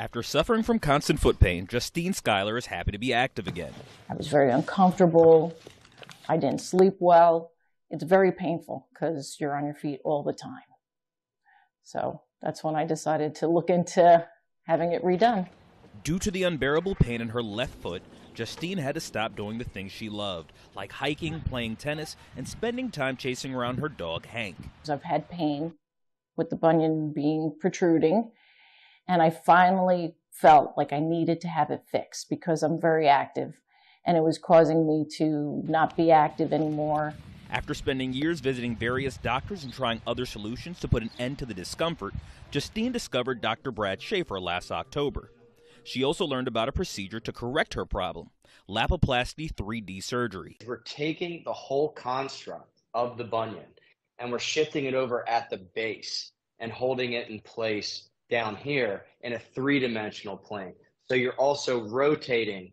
After suffering from constant foot pain, Justine Schuyler is happy to be active again. I was very uncomfortable. I didn't sleep well. It's very painful because you're on your feet all the time. So that's when I decided to look into having it redone. Due to the unbearable pain in her left foot, Justine had to stop doing the things she loved, like hiking, playing tennis, and spending time chasing around her dog, Hank. I've had pain with the bunion being protruding, and I finally felt like I needed to have it fixed because I'm very active, and it was causing me to not be active anymore. After spending years visiting various doctors and trying other solutions to put an end to the discomfort, Justine discovered Dr. Brad Schaeffer last October. She also learned about a procedure to correct her problem Lapiplasty 3D surgery. We're taking the whole construct of the bunion and we're shifting it over at the base and holding it in place down here in a three dimensional plane. So you're also rotating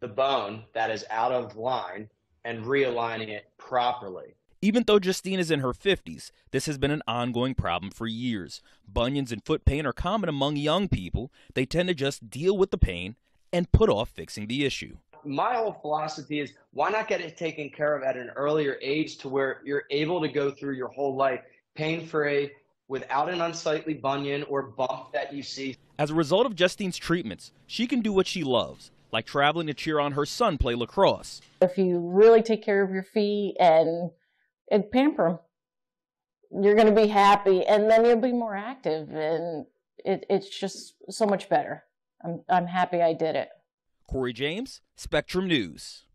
the bone that is out of line and realigning it properly. Even though Justine is in her 50s, this has been an ongoing problem for years. Bunions and foot pain are common among young people. They tend to just deal with the pain and put off fixing the issue. My whole philosophy is why not get it taken care of at an earlier age to where you're able to go through your whole life pain free without an unsightly bunion or bump that you see. As a result of Justine's treatments, she can do what she loves, like traveling to cheer on her son play lacrosse. If you really take care of your feet and and pamper them. You're going to be happy, and then you'll be more active, and it, it's just so much better. I'm I'm happy I did it. Corey James, Spectrum News.